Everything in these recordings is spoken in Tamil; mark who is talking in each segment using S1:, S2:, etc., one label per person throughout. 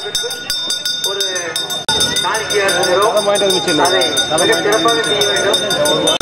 S1: பின்பு ஒரு காணிக்கையாக இருக்கிறோம் அதை சிறப்பாக செய்ய வேண்டும்.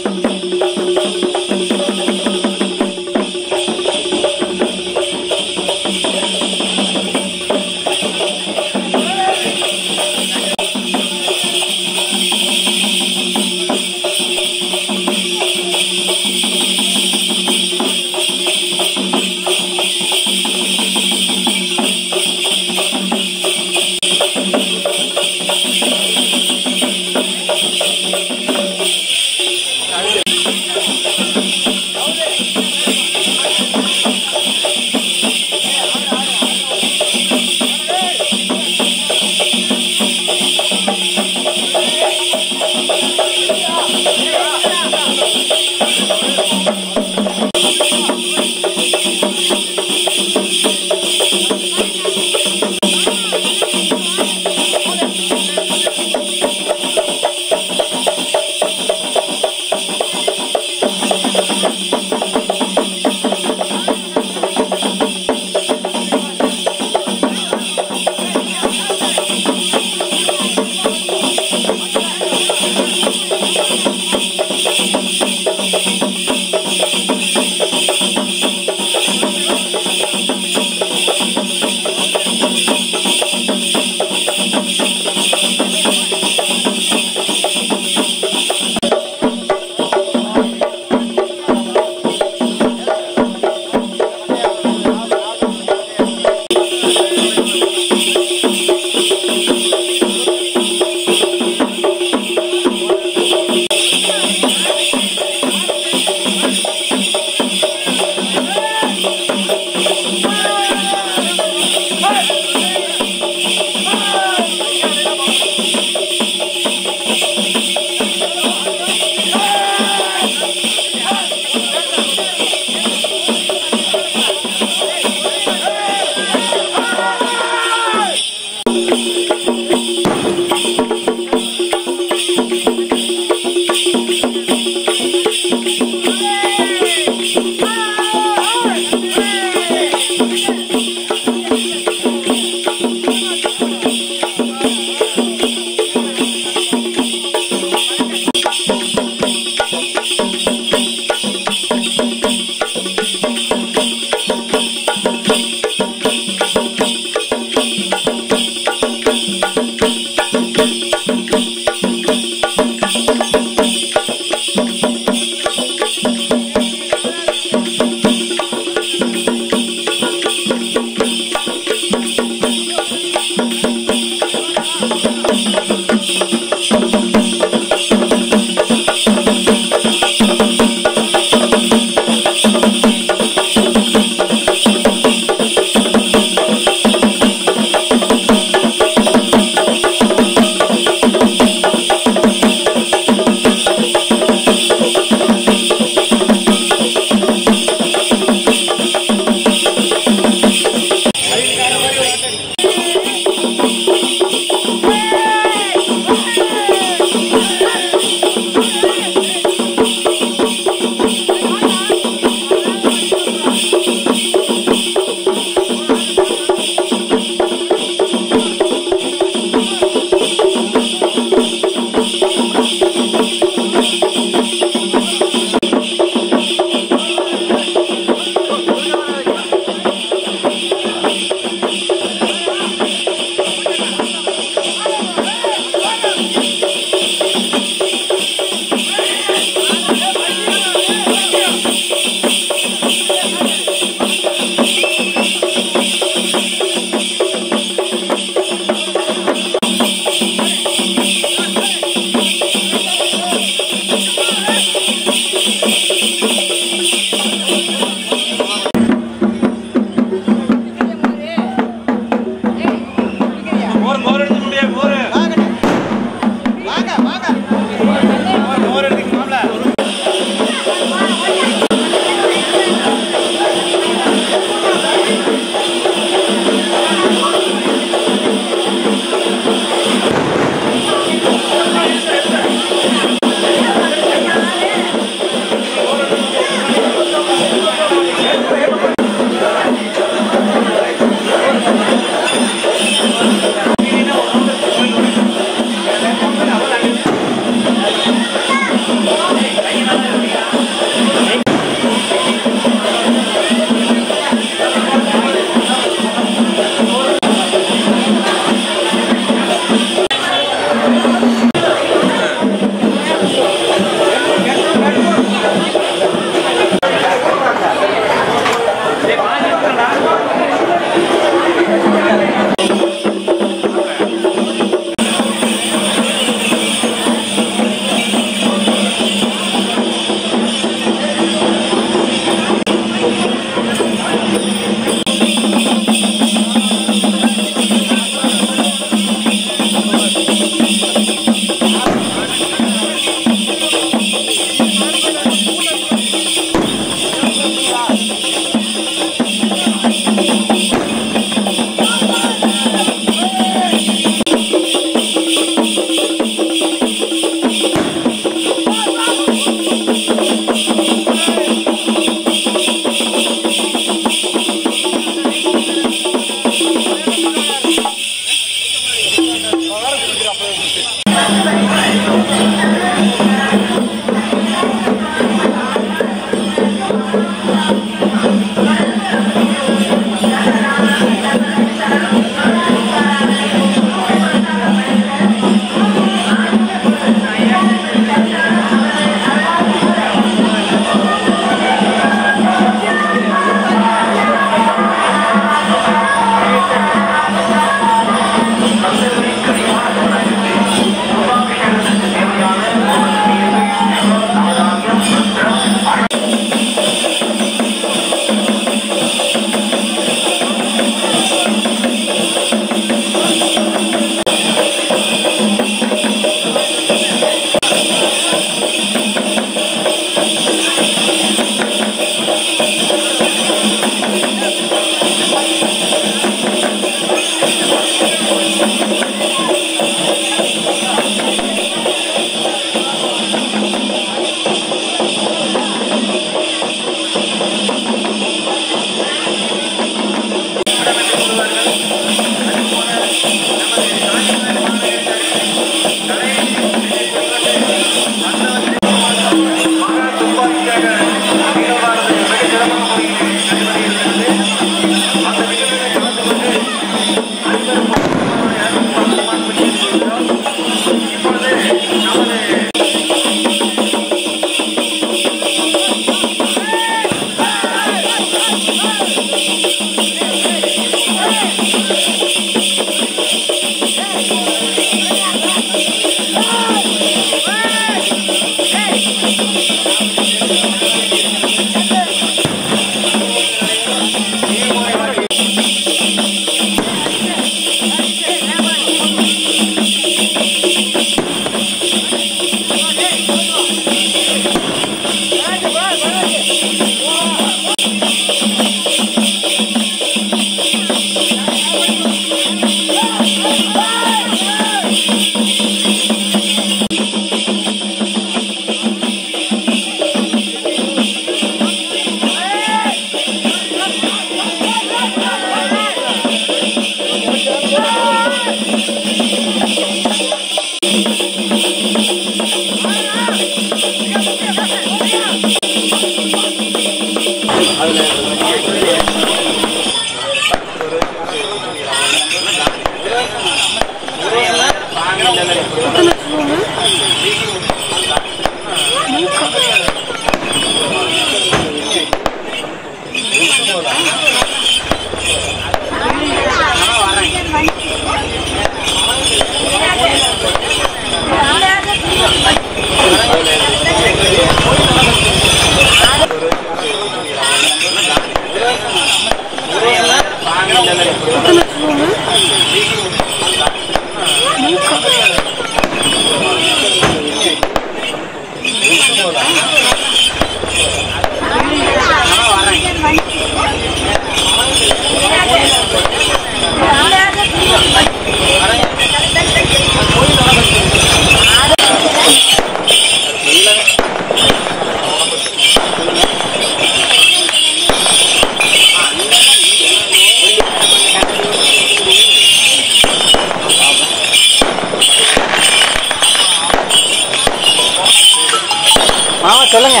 S2: மாமா சொல்லுங்க.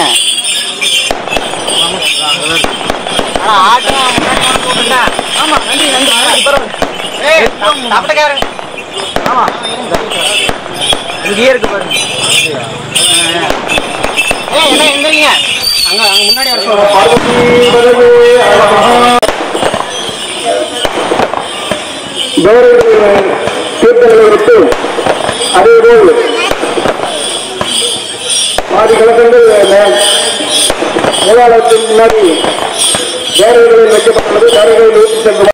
S2: முன்னாடி ஆமா நன்றி நன்றி பரவாயில்ல ஆமா இங்கேயே இருக்கு பாருங்க. என்ன எங்க அங்க அங்க முன்னாடி வர
S3: தீர்த்தங்களை விட்டு அதேபோல் பாதி கலக்கங்கள் மேலாளத்தின் முன்னாடி வேலைகளில் வைக்கப்பட்டுள்ளது வேலைகளில் ஊற்றி செல்லும்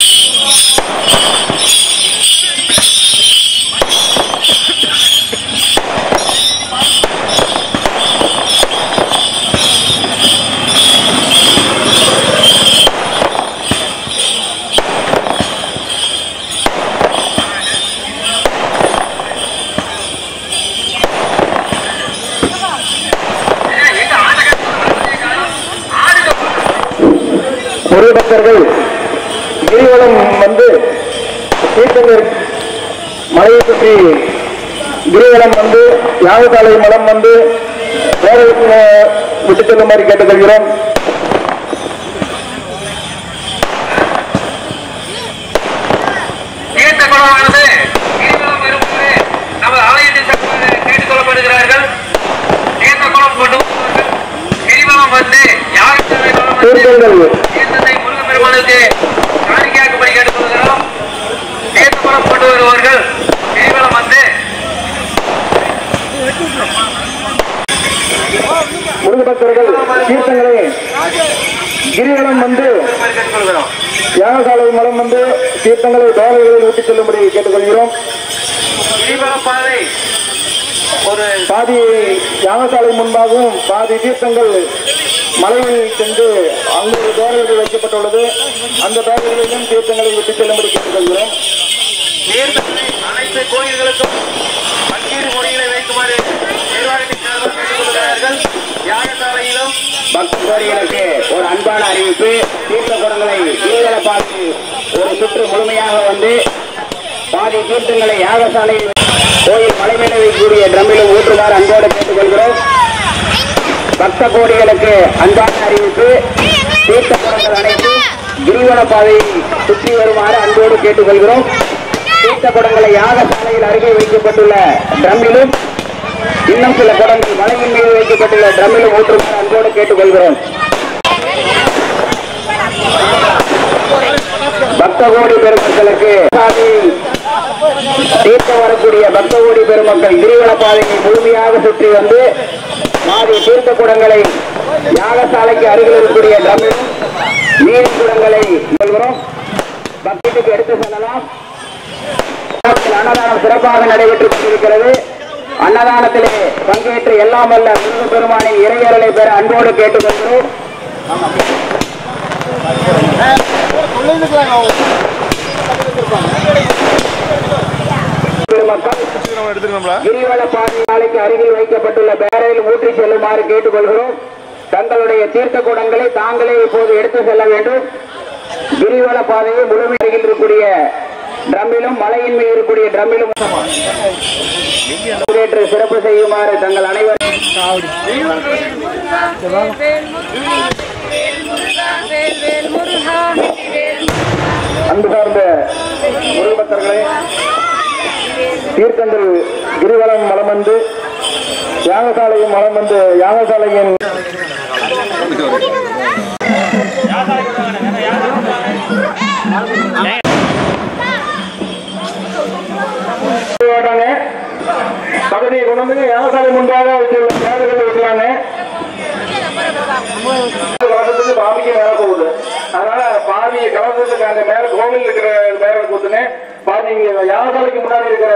S3: யாகசாலை மலம் வந்து வேற விட்டு செல்லுமாறு கேட்டுக்கொள்கிறோம்
S4: தீர்த்த குளமானது கிரிவலம் வரும்போது நமது ஆலயத்தில் செல்வது கேட்டுக் கொள்ளப்படுகிறார்கள் தீர்த்த குளம் கொண்டு வருபவர்கள் கிரிவலம் வந்து யாருக்கு வேணாலும் வந்து
S3: தீர்த்தங்கள்
S4: தீர்த்தத்தை முருகப்பெருமானுக்கு காணிக்கையாக்கும்படி கேட்டுக்கொள்கிறோம் தீர்த்த குளம் கொண்டு வருபவர்கள் கிரிவலம் வந்து
S3: பக்தர்கள் தீர்த்தங்களை கிரிவலம் வந்து யாகசாலை மலம் வந்து தீர்த்தங்களை வேலைகளில் ஊட்டி செல்லும்படி கேட்டுக்கொள்கிறோம்.
S4: பாதை
S3: யாகசாலை முன்பாகவும் பாதி தீர்த்தங்கள் மலையில் சென்று அங்கு ஒரு பேரர்கள் வைக்கப்பட்டுள்ளது. அந்த பேரர்களிலும் தீர்த்தங்களை விட்டு செல்லும்படி கேட்டுக்கொள்கிறோம்.
S4: அனைத்து கோயில்களுக்கும் நிர்வாகத்தின் சார்பாக கேட்டுக்கொள்கிறார்கள் யாகசாலையிலும்
S3: பக்தர்களுக்கு ஒரு அன்பான அறிவிப்பு. தீர்த்த குடங்களை கீழே பார்த்து ஒரு சுற்று முழுமையாக வந்து பாதி தீர்த்தங்களை யாகசாலையில் கோயில் மலைமேலே கூடிய ட்ரம்மிலும் ஊற்றுமாறு அன்போடு கேட்டுக்கொள்கிறோம். பக்த கோடிகளுக்கு அன்பான அறிவிப்பு. தீர்த்த குடங்கள் அனைத்து கிரிவல பாதையை சுற்றி வருமாறு அன்போடு கேட்டுக்கொள்கிறோம். தீர்த்த குடங்களை யாகசாலையில் அருகே வைக்கப்பட்டுள்ள ட்ரம்மிலும் இன்னும் சில குடங்கள் மலையின் மீது வைக்கப்பட்டுள்ள ட்ரம்மிலும் ஊற்றுமாறு அன்போடு கேட்டுக்கொள்கிறோம். பக்த கோடி பெருமக்களுக்கு சாதி தீர்த்தம் வரக்கூடிய பக்த கோடி பெருமக்கள் கிரிவல பாதையை முழுமையாக சுற்றி வந்து மாறி தீர்த்த குடங்களை யாகசாலைக்கு அருகில் இருக்கக்கூடிய தமிழ் நீர் குடங்களை கொள்கிறோம். பக்தீட்டுக்கு எடுத்து செல்லலாம். அன்னதானம் சிறப்பாக நடைபெற்றுக் கொண்டிருக்கிறது. அன்னதானத்திலே பங்கேற்று எல்லாம் அல்ல முருக பெருமானின் இறையரலை பெற அன்போடு கேட்டுக்கொள்கிறோம். கிரிவல பாதையாலைக்கு அருகில் வைக்கப்பட்டுள்ள பேரையில் ஊற்றி செல்லுமாறு கேட்டுக்கொள்கிறோம். தங்களுடைய தீர்த்த குடங்களை தாங்களே இப்போது எடுத்து செல்ல வேண்டும். கிரிவல பாதையை முழுமையில் இருக்கக்கூடிய ட்ரம்மிலும் மலையின் மீது இருக்கக்கூடிய ட்ரம்மிலும் நிறைவேற்று சிறப்பு செய்யுமாறு தங்கள் அனைவரும் அன்பு சார்ந்த முருகபக்தர்களே தீர்த்தங்கள் கிரிவலம் வலம் வந்து யாகசாலையும் வலம் வந்து யாகசாலையின் பகுதியை கொண்டு வந்து விவசாயம் முன்பாக வச்சுள்ள தேர்தல்கள் வைக்கிறாங்க கலசத்துக்கு பாவிக்கு மேல போகுது. அதனால பாவியை கலசத்துக்கு அங்க மேல கோவில் இருக்கிற மேல கூத்துனே பாதி இங்க முன்னாடி இருக்கிற